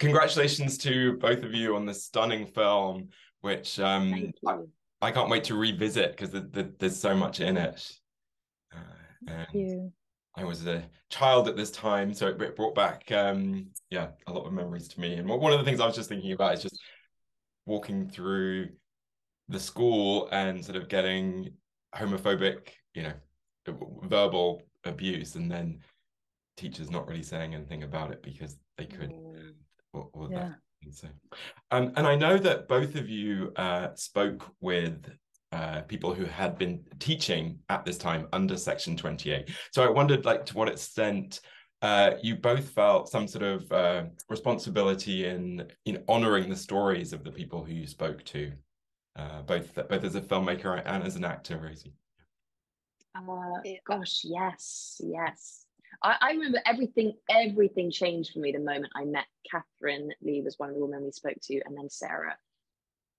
congratulations to both of you on this stunning film, which um, I, I, can't wait to revisit because the, the, there's so much in it. Uh, Thank you. I was a child at this time, so it brought back, um, yeah, a lot of memories to me. And one of the things I was just thinking about is just walking through the school and sort of getting homophobic, you know, verbal abuse, and then teachers not really saying anything about it because they could, mm. Or, or yeah. that. So, um, and I know that both of you uh, spoke with uh, people who had been teaching at this time under Section 28. So I wondered, like, to what extent uh, you both felt some sort of uh, responsibility in in honoring the stories of the people who you spoke to, uh, both both as a filmmaker and as an actor, Rosy. Uh, gosh, yes, yes. I, I, remember everything. Everything changed for me the moment I met Catherine Lee was one of the women we spoke to, and then Sarah.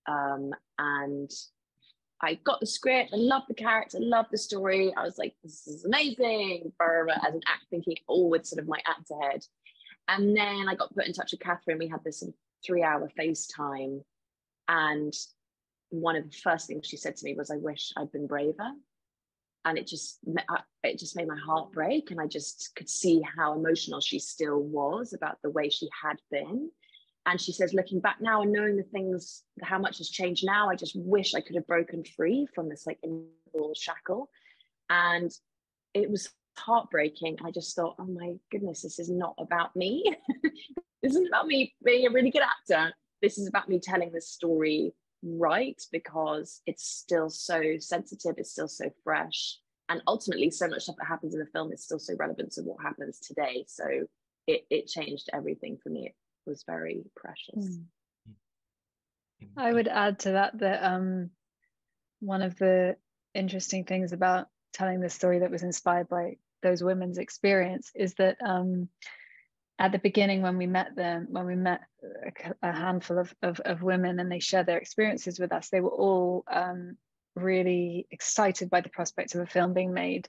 Um, and I got the script, I loved the character, loved the story. I was like, this is amazing. As an act, thinking all with sort of my actor head. And then I got put in touch with Catherine. We had this three hour FaceTime. And one of the first things she said to me was, I wish I'd been braver. And it just uh, it just made my heart break. And I just could see how emotional she still was about the way she had been. And she says looking back now and knowing the things how much has changed now i just wish i could have broken free from this like invisible shackle. And it was heartbreaking. I just thought oh my goodness this is not about me. This isn't about me being a really good actor. This is about me telling this story right because it's still so sensitive it's still so fresh and ultimately so much stuff that happens in the film is still so relevant to what happens today so it, it changed everything for me It was very precious. Mm. I would add to that that um, one of the interesting things about telling the story that was inspired by those women's experience is that um, at the beginning when we met them when we met a, handful of, of, of, women and they shared their experiences with us they were all um, really excited by the prospect of a film being made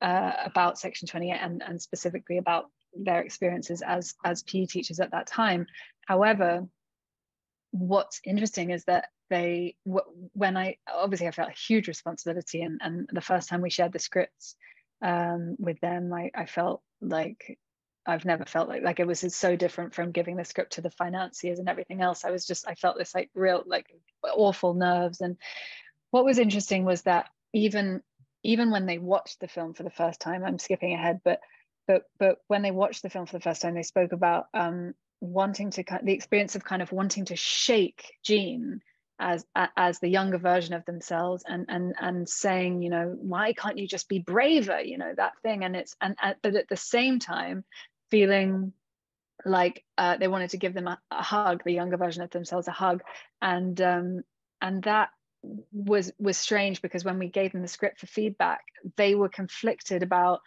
uh, about section 28 and, and specifically about their experiences as as PE teachers at that time. However, what's interesting is that they when I obviously I felt a huge responsibility and and the first time we shared the scripts um, with them, I, I felt like I've never felt like like it was so different from giving the script to the financiers and everything else. I was just I felt this like real like awful nerves. And what was interesting was that even even when they watched the film for the first time, I'm skipping ahead, but but but when they watched the film for the first time, they spoke about um, wanting to the experience of kind of wanting to shake Jean as as the younger version of themselves and and and saying you know why can't you just be braver you know that thing and it's and, and but at the same time feeling like uh, they wanted to give them a, a, hug the younger version of themselves a hug. And um and that was was strange because when we gave them the script for feedback they were conflicted about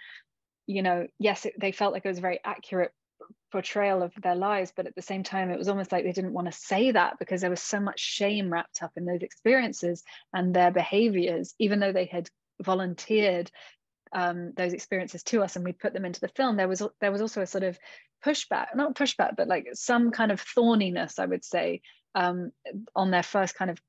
you know, yes, it, they felt like it was a very accurate portrayal of their lives, but at the same time, it was almost like they didn't want to say that because there was so much shame wrapped up in those experiences and their behaviors, even though they had volunteered um, those experiences to us and we put them into the film. There was there was also a sort of pushback, not pushback, but like some kind of thorniness, I would say, um, on their first kind of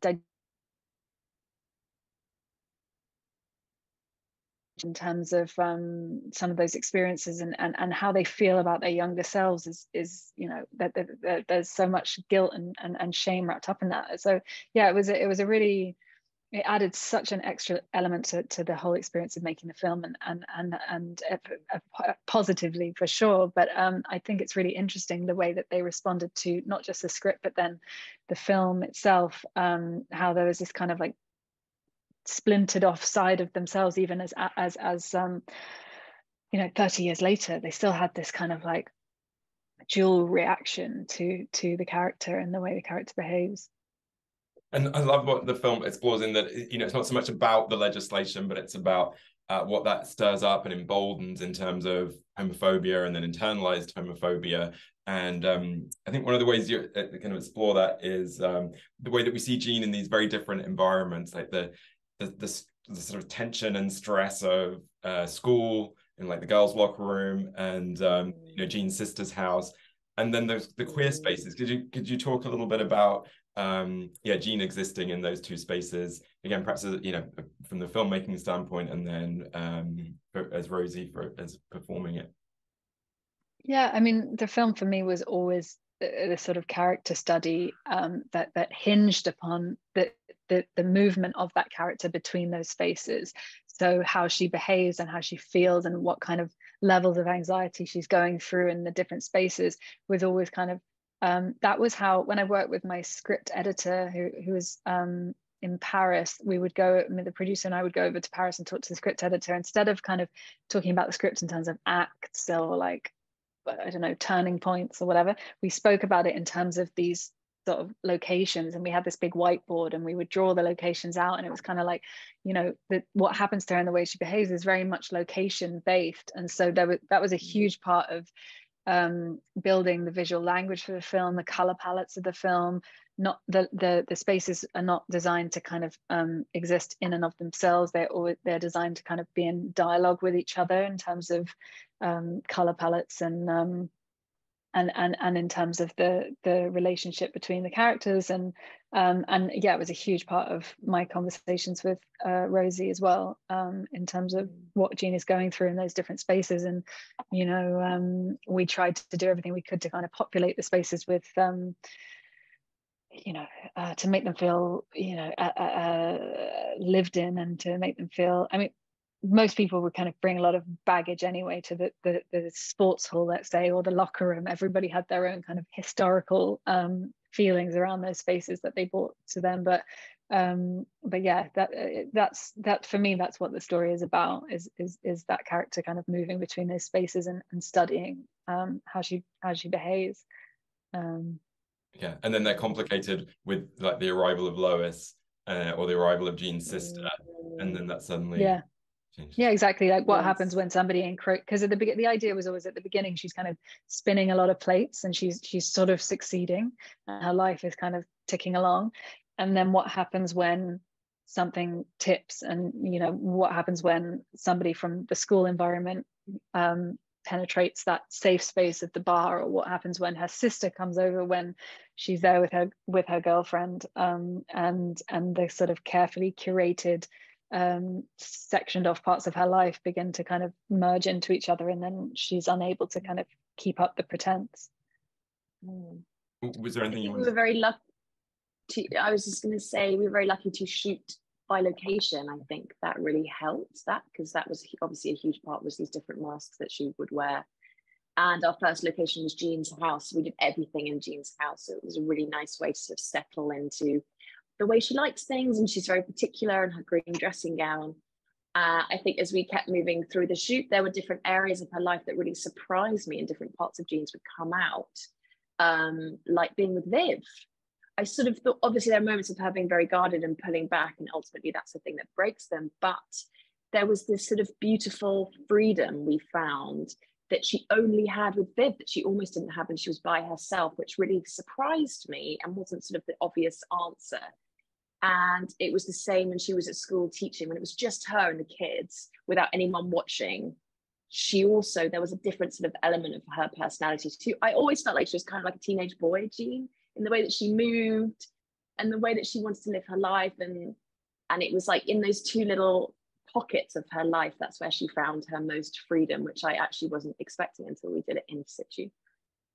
in terms of um, some of those experiences and, and and how they feel about their younger selves is is you know that, that, that, there's so much guilt and, and and shame wrapped up in that so yeah it was a, it was a really it added such an extra element to, to the whole experience of making the film and and and and uh, positively for sure. But um, I think it's really interesting the way that they responded to not just the script but then the film itself um, how there was this kind of like splintered off side of themselves even as as as um you know 30 years later they still had this kind of like dual reaction to to the character and the way the character behaves and i love what the film explores in that you know it's not so much about the legislation but it's about uh, what that stirs up and emboldens in terms of homophobia and then internalized homophobia. And um, I think one of the ways you uh, kind of explore that is um, the way that we see Jean in these very different environments, like the the, the, the sort of tension and stress of uh, school and like the girls' locker room and um, you know Jean's sister's house, and then those the queer spaces. Could you could you talk a little bit about um yeah Jean existing in those two spaces again perhaps as, you know from the filmmaking standpoint and then um as Rosy for as performing it. Yeah, I mean the film for me was always the sort of character study um, that that hinged upon the, the the movement of that character between those spaces. So how she behaves and how she feels and what kind of levels of anxiety she's going through in the different spaces was always kind of um, that was how when I worked with my script editor who who was um, in Paris, we would go, the producer and I would go over to Paris and talk to the script editor instead of kind of talking about the script in terms of acts or like I don't know, turning points or whatever. We spoke about it in terms of these sort of locations and we had this big whiteboard and we would draw the locations out and it was kind of like you know that what happens to her and the way she behaves is very much location based and so there was, that was a huge part of um, building the visual language for the film the color palettes of the film not the the the spaces are not designed to kind of um, exist in and of themselves. They're all they're designed to kind of be in dialogue with each other in terms of um, color palettes and um, and and and in terms of the the relationship between the characters and um, and yeah it was a huge part of my conversations with uh, Rosy as well um, in terms of what Jean is going through in those different spaces and you know um, we tried to do everything we could to kind of populate the spaces with um, you know uh, to make them feel you know uh, uh, uh lived in and to make them feel I mean most people would kind of bring a lot of baggage anyway to the, the, the sports hall, let's say, or the locker room. Everybody had their own kind of historical um, feelings around those spaces that they brought to them. But um, but yeah, that uh, that's that for me. That's what the story is about. Is is is that character kind of moving between those spaces and, and studying um, how she how she behaves. Um, yeah, and then they're complicated with like the arrival of Lois uh, or the arrival of Jean's sister, and then that suddenly yeah yeah exactly like what yes. happens when somebody encroach because at the beginning the idea was always at the beginning she's kind of spinning a lot of plates and she's she's sort of succeeding and her life is kind of ticking along and then what happens when something tips and you know what happens when somebody from the school environment um, penetrates that safe space of the bar or what happens when her sister comes over when she's there with her with her girlfriend um, and and the sort of carefully curated um, sectioned off parts of her life begin to kind of merge into each other and then she's unable to kind of keep up the pretense mm. was there anything you we were very lucky to, i was just going to say we were very lucky to shoot by location i think that really helped that because that was obviously a huge part was these different masks that she would wear and our first location was Jean's house. We did everything in Jean's house. So it was a really nice way to sort of settle into the way she likes things and she's very particular in her green dressing gown. Uh, I think as we kept moving through the shoot, there were different areas of her life that really surprised me and different parts of Jean's would come out, um, like being with Viv. I sort of thought, obviously, there are moments of her being very guarded and pulling back, and ultimately that's the thing that breaks them. But there was this sort of beautiful freedom we found that she only had with Viv that she almost didn't have when she was by herself, which really surprised me and wasn't sort of the obvious answer. And it was the same when she was at school teaching, when it was just her and the kids without anyone watching. She also, there was a different sort of element of her personality too. I always felt like she was kind of like a teenage boy, Jean, in the way that she moved and the way that she wanted to live her life. And and it was like in those two little pockets of her life, that's where she found her most freedom, which I actually wasn't expecting until we did it in situ.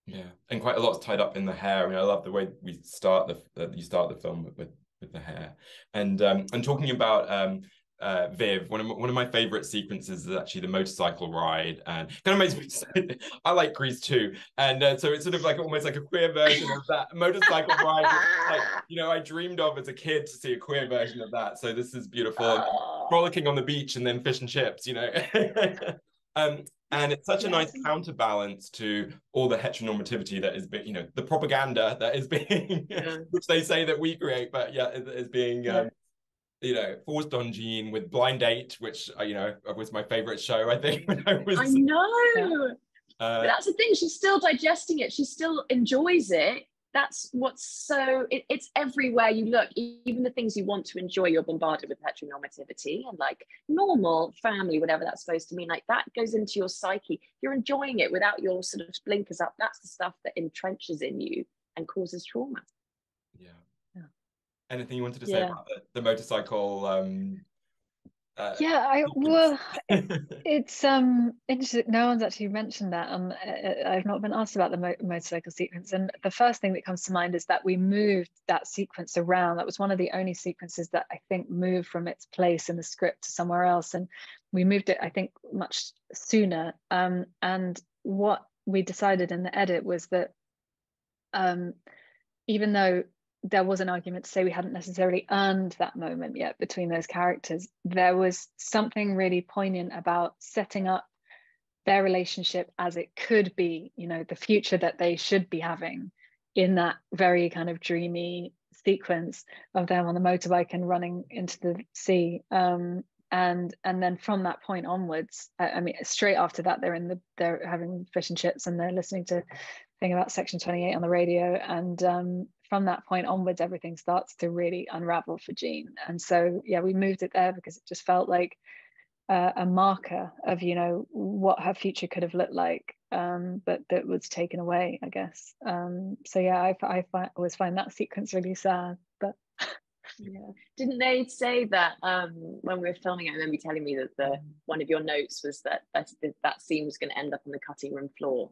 Yeah, and quite a lot's tied up in the hair. I mean, I love the way we start the uh, you start the film with, with with the hair. And um, and talking about um, uh, Viv, one of my, one of my favorite sequences is actually the motorcycle ride, and kind of makes me. I like Grease too, and uh, so it's sort of like almost like a queer version of that motorcycle ride. Like you know, I dreamed of as a kid to see a queer version of that. So this is beautiful, oh. Frolicking on the beach and then fish and chips, you know. um, and it's such a nice counterbalance to all the heteronormativity that is you know the propaganda that is being yeah. which they say that we create but yeah is being yeah. um, you know forced on Jean with blind date which uh, you know was my favorite show i think when i was i know uh, but that's the thing she's still digesting it she still enjoys it that's what's so it, it's everywhere you look even the things you want to enjoy you're bombarded with heteronormativity and like normal family whatever that's supposed to mean like that goes into your psyche you're enjoying it without your sort of blinkers up that's the stuff that entrenches in you and causes trauma yeah, yeah. anything you wanted to say yeah. about the, the motorcycle um uh, yeah, I well, it's um interesting. No one's actually mentioned that. Um, I've not been asked about the mo- motorcycle sequence, and the first thing that comes to mind is that we moved that sequence around. That was one of the only sequences that I think moved from its place in the script to somewhere else, and we moved it, I think, much sooner. Um, and what we decided in the edit was that, um, even though there was an argument to say we hadn't necessarily earned that moment yet between those characters. There was something really poignant about setting up their relationship as it could be, you know, the future that they should be having in that very kind of dreamy sequence of them on the motorbike and running into the sea. Um, and and then from that point onwards, I, I mean, straight after that, they're in the they're having fish and chips and they're listening to thing about Section 28 on the radio, and um, from that point onwards, everything starts to really unravel for Jean. And so, yeah, we moved it there because it just felt like uh, a marker of, you know, what her future could have looked like, um, but that was taken away, I guess. Um, so, yeah, I, I find, always find that sequence really sad. But yeah, didn't they say that um, when we were filming? it? I remember telling me that the one of your notes was that that, that scene was going to end up on the cutting room floor.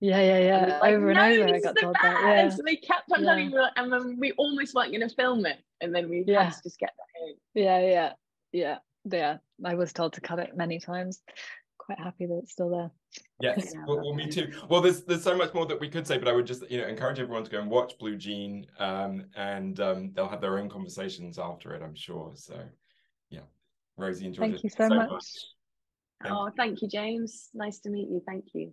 Yeah, yeah, yeah. Like, over and no, over, I got told that. Yeah. So they kept on yeah. telling me, and then we almost weren't going to film it, and then we yeah. had to just get that in. Yeah, yeah, yeah, yeah. I was told to cut it many times. Quite happy that it's still there. Yes, well, well, me too. Well, there's there's so much more that we could say, but I would just you know encourage everyone to go and watch Blue Jean, um, and um, they'll have their own conversations after it, I'm sure. So, yeah, Rosy enjoyed Thank it. you so, so much. much. Thank oh, you. thank you, James. Nice to meet you. Thank you.